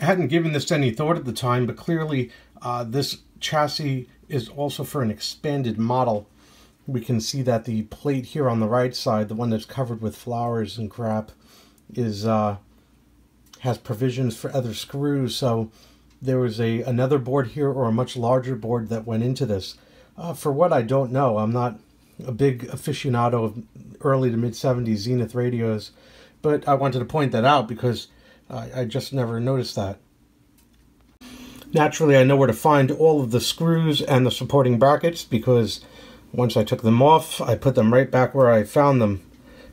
I hadn't given this any thought at the time, but clearly uh, this chassis is also for an expanded model. We can see that the plate here on the right side, the one that's covered with flowers and crap, is uh, has provisions for other screws. So there was a another board here or a much larger board that went into this. Uh, for what I don't know, I'm not a big aficionado of early to mid 70s Zenith radios, but I wanted to point that out because I, I just never noticed that. Naturally, I know where to find all of the screws and the supporting brackets because once I took them off, I put them right back where I found them.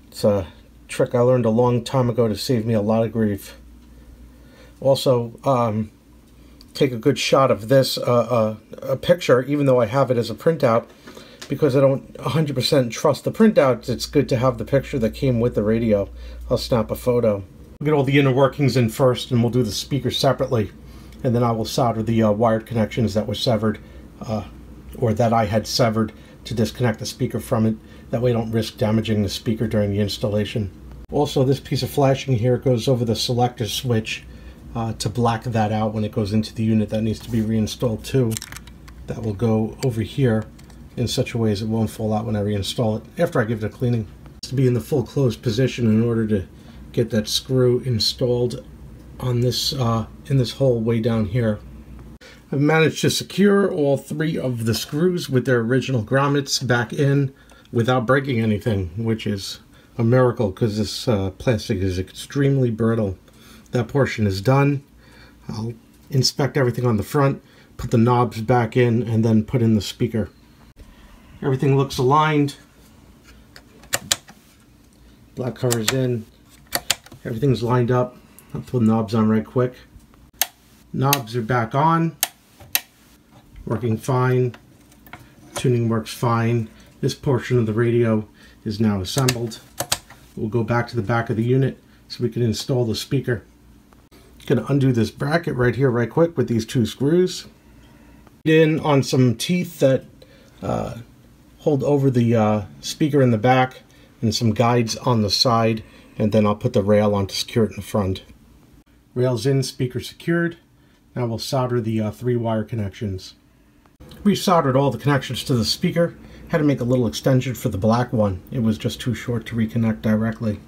It's a trick I learned a long time ago to save me a lot of grief. Also, um, take a good shot of this, uh, uh, a picture, even though I have it as a printout, because I don't 100% trust the printouts, it's good to have the picture that came with the radio. I'll snap a photo. Get all the inner workings in first, and we'll do the speaker separately. And then I will solder the uh, wired connections that were severed, uh, or that I had severed to disconnect the speaker from it. That way I don't risk damaging the speaker during the installation. Also, this piece of flashing here goes over the selector switch uh, to black that out when it goes into the unit. That needs to be reinstalled too. That will go over here in such a way as it won't fall out when I reinstall it after I give it a cleaning. to be in the full closed position in order to get that screw installed on this uh, in this hole way down here. I've managed to secure all three of the screws with their original grommets back in without breaking anything, which is a miracle because this uh, plastic is extremely brittle. That portion is done. I'll inspect everything on the front, put the knobs back in, and then put in the speaker. Everything looks aligned. Black cover's in. Everything's lined up. I'll put the knobs on right quick. Knobs are back on. Working fine. Tuning works fine. This portion of the radio is now assembled. We'll go back to the back of the unit so we can install the speaker. Gonna undo this bracket right here right quick with these two screws. In on some teeth that uh, hold over the uh, speaker in the back and some guides on the side and then I'll put the rail on to secure it in the front. Rails in, speaker secured. Now we'll solder the uh, three wire connections. We soldered all the connections to the speaker. Had to make a little extension for the black one. It was just too short to reconnect directly.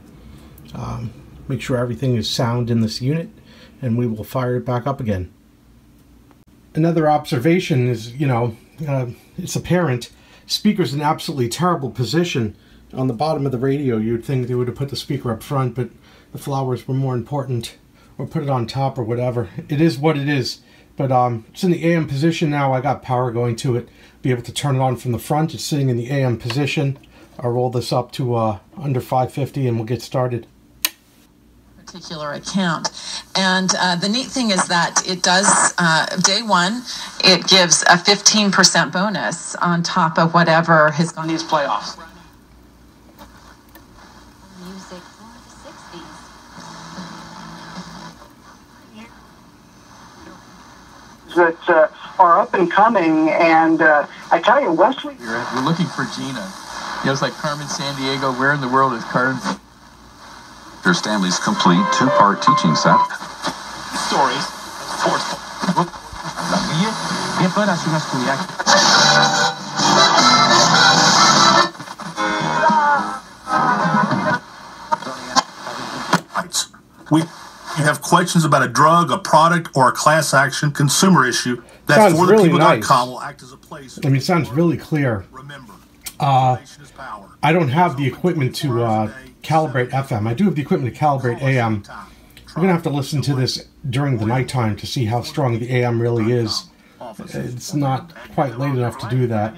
Um, make sure everything is sound in this unit and we will fire it back up again. Another observation is, you know, uh, it's apparent speaker's in absolutely terrible position. On the bottom of the radio, you'd think they would have put the speaker up front, but the flowers were more important, or put it on top or whatever. It is what it is. But um, it's in the AM position now. I got power going to it. Be able to turn it on from the front. It's sitting in the AM position. I'll roll this up to uh, under 550 and we'll get started particular account. And uh, the neat thing is that it does, uh, day one, it gives a 15% bonus on top of whatever his. On these playoffs. That uh, are up and coming, and uh, I tell you, Wesley. We're looking for Gina. You know, it's like Carmen Sandiego. Where in the world is Carmen? Dr. Stanley's complete two-part teaching set. Stories. We questions about a drug, a product, or a class action consumer issue that sounds for really nice. will act as a place. I mean, it sounds really clear. Remember, Uh, I don't have the equipment to uh, calibrate FM. I do have the equipment to calibrate AM. I'm going to have to listen to this during the nighttime to see how strong the AM really is. It's not quite late enough to do that.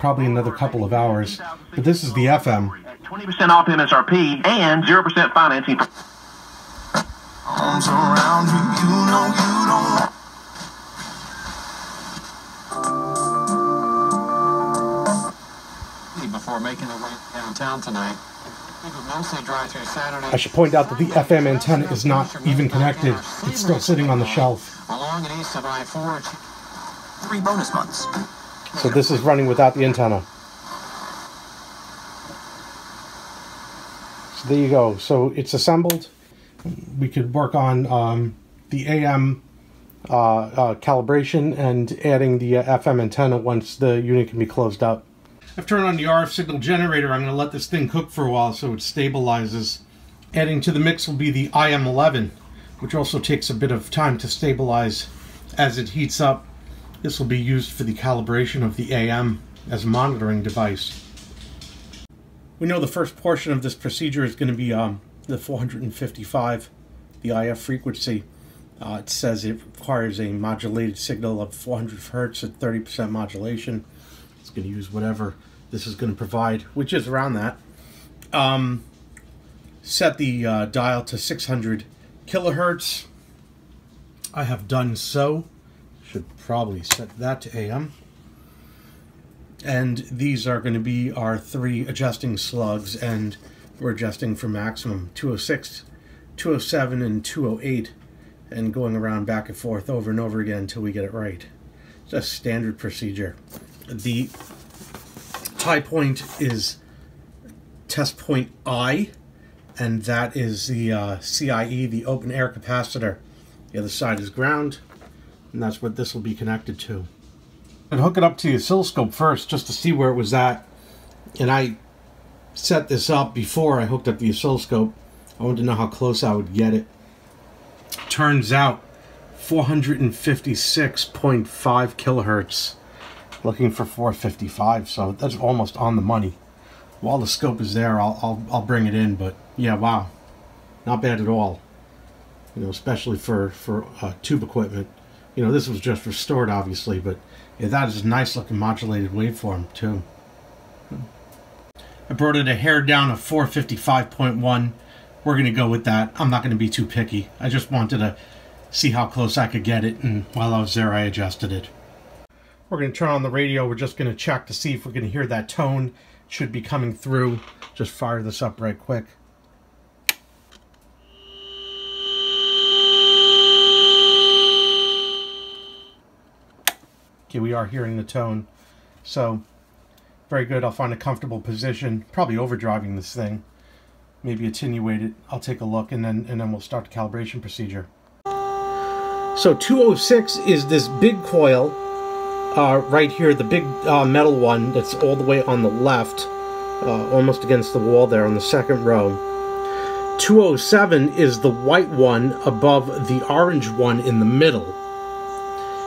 Probably another couple of hours. But this is the FM. 20% off MSRP and 0% financing. Arms around you, you know you don't. Before making their way downtown tonight, mostly drive through Saturday. I should point out that the FM antenna is not even connected. It's still sitting on the shelf. Along and east of I-4, Three bonus months. So this is running without the antenna. So there you go. So it's assembled. We could work on um, the AM uh, uh, calibration and adding the uh, FM antenna once the unit can be closed up. I've turned on the RF signal generator. I'm going to let this thing cook for a while so it stabilizes. Adding to the mix will be the IM11, which also takes a bit of time to stabilize as it heats up. This will be used for the calibration of the AM as a monitoring device. We know the first portion of this procedure is going to be um, the 455, the IF frequency. Uh, it says it requires a modulated signal of 400 hertz at 30% modulation. It's going to use whatever this is going to provide, which is around that. Um, set the uh, dial to 600 kilohertz. I have done so. Should probably set that to AM. And these are going to be our three adjusting slugs, and we're adjusting for maximum 206, 207, and 208 and going around back and forth over and over again until we get it right. A standard procedure. The tie point is test point I, and that is the uh, CIE, the open air capacitor. The other side is ground, and that's what this will be connected to. I'd hook it up to the oscilloscope first just to see where it was at. And I set this up before I hooked up the oscilloscope. I wanted to know how close I would get it. Turns out 456.5 kilohertz. Looking for 455 so that's almost on the money. While the scope is there I'll, I'll, I'll bring it in but yeah wow. Not bad at all. You know especially for for uh, tube equipment. You know this was just restored obviously but yeah, that is a nice looking modulated waveform too I brought it a hair down of 455.1 we're going to go with that. I'm not going to be too picky. I just wanted to see how close I could get it, and while I was there, I adjusted it. We're going to turn on the radio. We're just going to check to see if we can hear that tone. It should be coming through. Just fire this up right quick. Okay, we are hearing the tone. So, very good. I'll find a comfortable position. Probably overdriving this thing maybe attenuate it. I'll take a look and then and then we'll start the calibration procedure. So 206 is this big coil uh, right here, the big uh, metal one that's all the way on the left, uh, almost against the wall there on the second row. 207 is the white one above the orange one in the middle.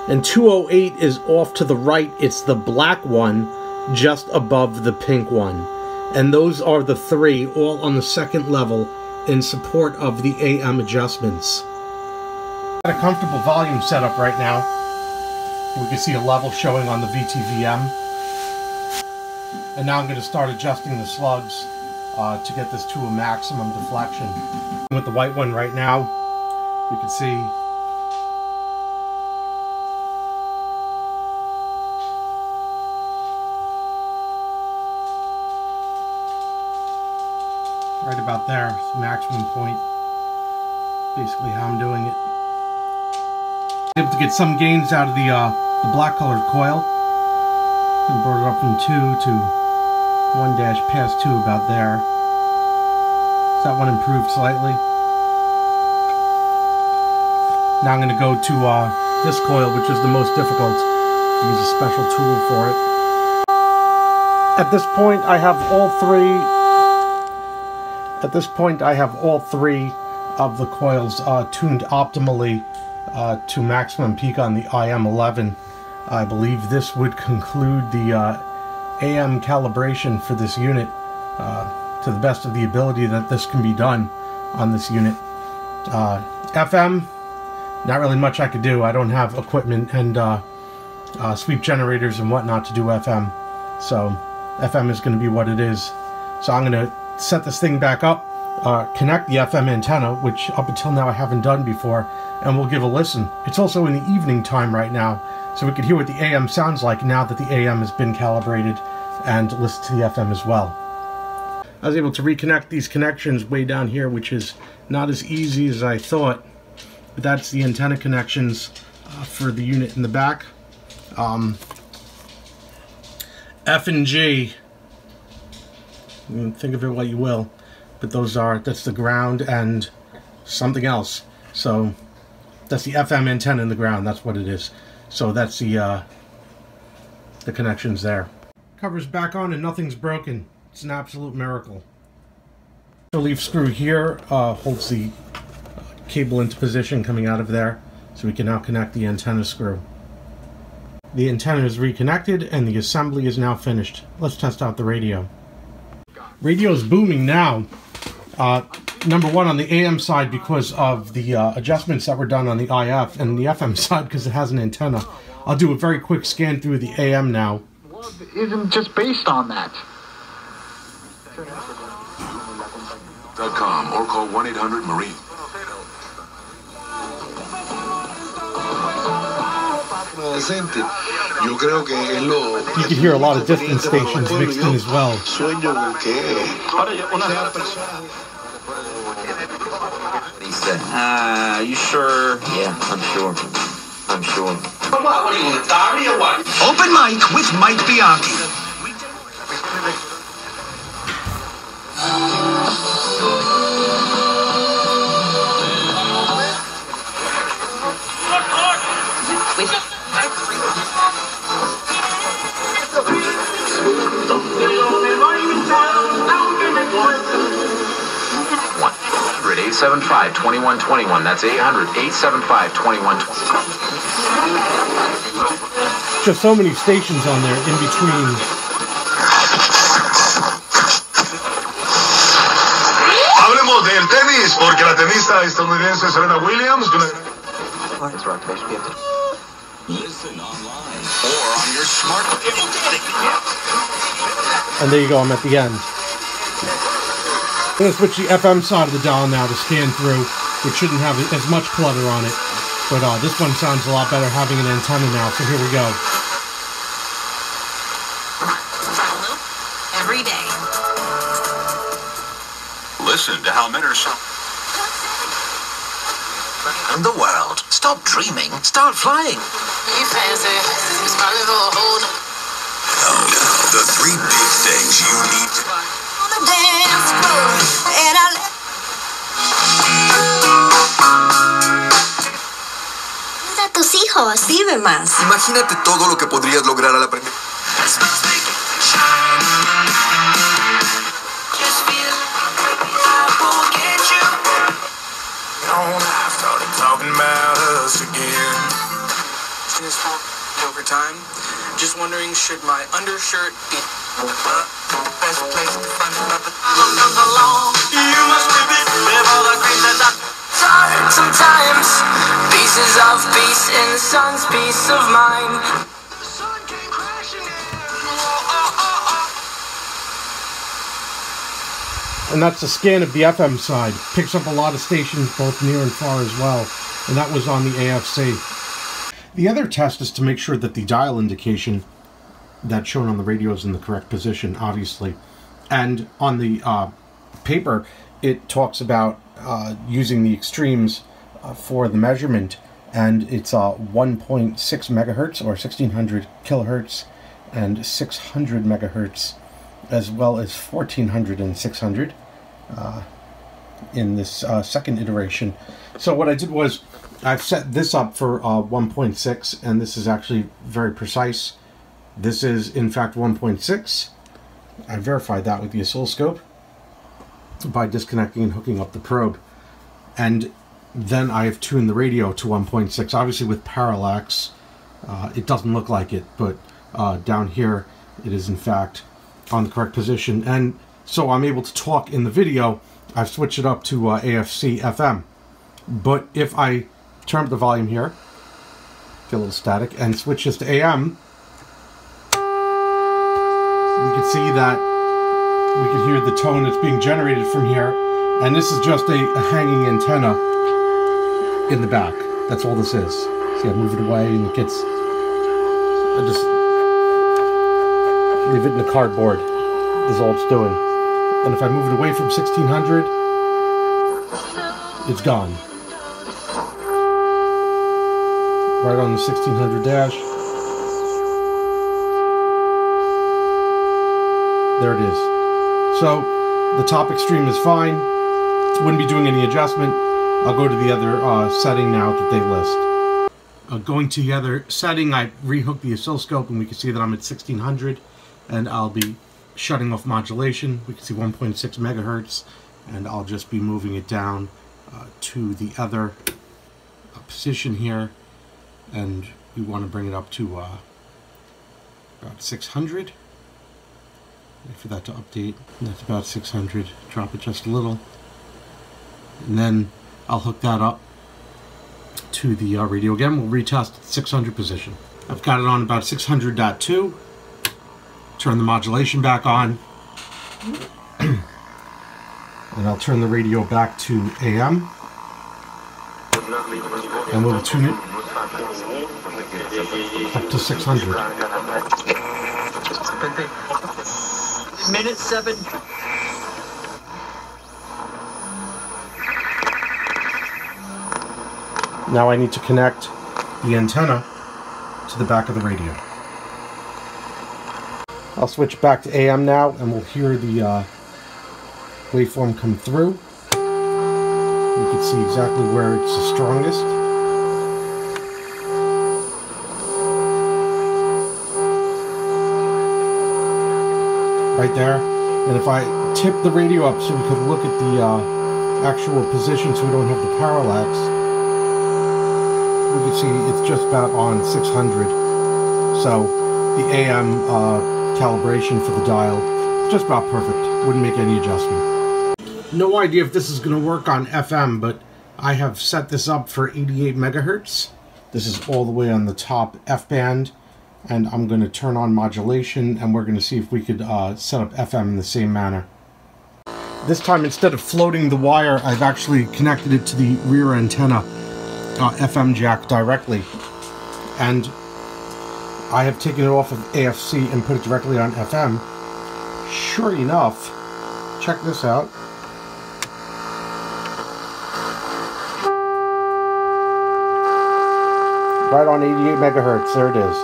And 208 is off to the right, it's the black one just above the pink one. And those are the three, all on the second level, in support of the AM adjustments. Got a comfortable volume setup right now. We can see a level showing on the VTVM. And now I'm going to start adjusting the slugs uh, to get this to a maximum deflection. With the white one right now, we can see there, maximum point. Basically how I'm doing it. Able to get some gains out of the uh, the black colored coil. And brought it up from two to one dash past two about there. So that one improved slightly. Now I'm going to go to uh, this coil, which is the most difficult. Use a special tool for it. At this point, I have all three at this point, I have all three of the coils uh, tuned optimally uh, to maximum peak on the IM11. I believe this would conclude the uh, AM calibration for this unit uh, to the best of the ability that this can be done on this unit. Uh, FM, not really much I could do. I don't have equipment and uh, sweep generators and whatnot to do FM. So FM is going to be what it is. So I'm going to set this thing back up, uh, connect the FM antenna, which up until now I haven't done before, and we'll give a listen. It's also in the evening time right now, so we can hear what the AM sounds like now that the AM has been calibrated and listen to the FM as well. I was able to reconnect these connections way down here, which is not as easy as I thought. But that's the antenna connections uh, for the unit in the back. Um, F and G think of it what you will but those are that's the ground and something else so That's the FM antenna in the ground. That's what it is. So that's the uh, the connections there. Cover's back on and nothing's broken. It's an absolute miracle. The leaf screw here uh, holds the cable into position coming out of there, so we can now connect the antenna screw. The antenna is reconnected and the assembly is now finished. Let's test out the radio. Radio is booming now. Uh, number one on the AM side because of the uh, adjustments that were done on the IF and the FM side because it has an antenna. I'll do a very quick scan through the AM now. Well, isn't just based on that. .com or call 1-800-MARINE. adolescente. Yo creo que es lo. You can hear a lot of different stations mixed in as well. Sueño con que sea persona. He said, uh, you sure? Yeah, I'm sure. I'm sure. Open mic with Mike Bianchi. 875 2121. That's 800 875 2121. Just so many stations on there in between. Hablemos del tenis, porque la tenista estadounidense Serena Williams. Listen online or on your smartphone. And there you go, I'm at the end. I'm going to switch the FM side of the dial now to scan through, which shouldn't have as much clutter on it. But uh, this one sounds a lot better having an antenna now, so here we go. Every day. Listen to how men are so. And the world. Stop dreaming. Start flying. You fancy. It's my little hold. The three big things you need to. On the dance Hijos. Vive más. Imagínate todo lo que podrías lograr al aprender. Time. Just wondering, should my undershirt be uh, the best place to find another? You must be with all the that's up. Tired sometimes. Pieces of peace in sun's peace of mind. And that's a scan of the FM side. Picks up a lot of stations both near and far as well. And that was on the AFC. The other test is to make sure that the dial indication that's shown on the radio is in the correct position, obviously. And on the uh, paper, it talks about uh, using the extremes for the measurement. And it's uh, 1.6 megahertz or 1600 kilohertz and 600 megahertz as well as 1400 and 600 uh, in this uh, second iteration. So what I did was I've set this up for uh, 1.6 and this is actually very precise. This is in fact 1.6. I verified that with the oscilloscope by disconnecting and hooking up the probe. And then I have tuned the radio to 1.6. Obviously with parallax, uh, it doesn't look like it, but uh, down here it is in fact on the correct position. And so I'm able to talk in the video. I've switched it up to uh, AFC FM. But if I turn up the volume here, get a little static, and switch this to AM, we can see that we can hear the tone that's being generated from here. And this is just a, a hanging antenna in the back. That's all this is. See, I move it away and it gets... I just leave it in the cardboard is all it's doing. And if I move it away from 1600, it's gone. Right on the 1600 dash. There it is. So the top extreme is fine. Wouldn't be doing any adjustment. I'll go to the other uh, setting now that they list. Uh, going to the other setting, I rehooked the oscilloscope and we can see that I'm at 1600 and I'll be shutting off modulation. We can see 1.6 megahertz and I'll just be moving it down uh, to the other uh, position here. And we want to bring it up to uh, about 600 Wait for that to update. That's about 600 drop it just a little. And then I'll hook that up to the uh, radio again. We'll retest 600 position. I've got it on about 600.2 turn the modulation back on. And I'll turn the radio back to AM and we'll tune it up to 600. Minute seven. Now I need to connect the antenna to the back of the radio. I'll switch back to AM now and we'll hear the uh, waveform come through. You can see exactly where it's the strongest. Right there. And if I tip the radio up so we could look at the uh, actual position so we don't have the parallax, we can see it's just about on 600. So the AM uh, calibration for the dial just about perfect. Wouldn't make any adjustment. No idea if this is going to work on FM, but I have set this up for 88 megahertz. This is all the way on the top F band, and I'm going to turn on modulation, and we're going to see if we could uh, set up FM in the same manner. This time, instead of floating the wire, I've actually connected it to the rear antenna uh, FM jack directly, and I have taken it off of AFC and put it directly on FM. Sure enough, check this out. Right on 88 megahertz, there it is.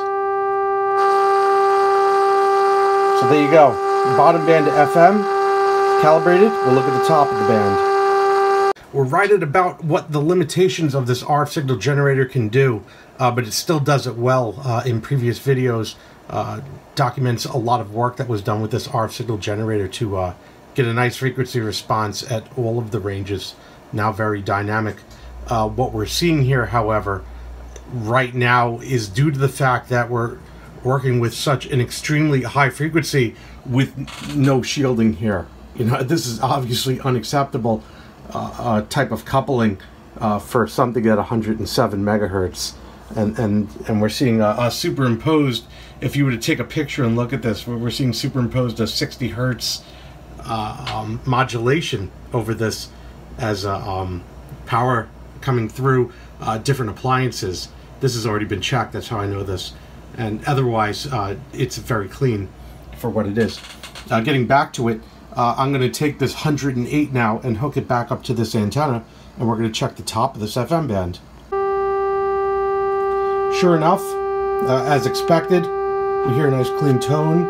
So there you go. Bottom band to FM, calibrated. We'll look at the top of the band. We're right at about what the limitations of this RF signal generator can do, uh, but it still does it well. Uh, in previous videos, uh, documents a lot of work that was done with this RF signal generator to uh, get a nice frequency response at all of the ranges. Now very dynamic. Uh, what we're seeing here, however, right now is due to the fact that we're working with such an extremely high frequency with no shielding here. You know, this is obviously unacceptable uh, type of coupling uh, for something at 107 megahertz. And, and, and we're seeing a, superimposed, if you were to take a picture and look at this, we're seeing superimposed a 60 hertz uh, um, modulation over this as um, power coming through uh, different appliances. This has already been checked, that's how I know this. And otherwise, it's very clean for what it is. Uh, getting back to it, uh, I'm going to take this 108 now and hook it back up to this antenna, and we're going to check the top of this FM band. Sure enough, uh, as expected, we hear a nice clean tone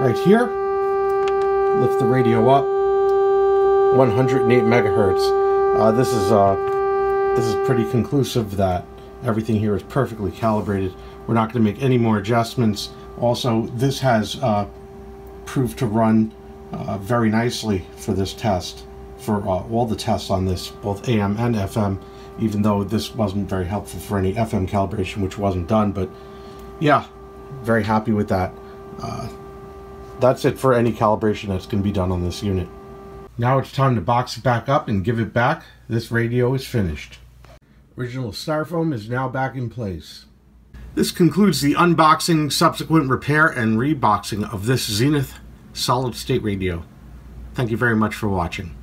right here. Lift the radio up, 108 megahertz. Uh, this is uh, this is pretty conclusive that everything here is perfectly calibrated. We're not going to make any more adjustments. Also, this has uh, proved to run uh, very nicely for this test, for uh, all the tests on this, both AM and FM, even though this wasn't very helpful for any FM calibration, which wasn't done. But yeah, very happy with that. Uh, that's it for any calibration that's going to be done on this unit. Now it's time to box it back up and give it back. This radio is finished. Original styrofoam is now back in place. This concludes the unboxing, subsequent repair, and reboxing of this Zenith solid state radio. Thank you very much for watching.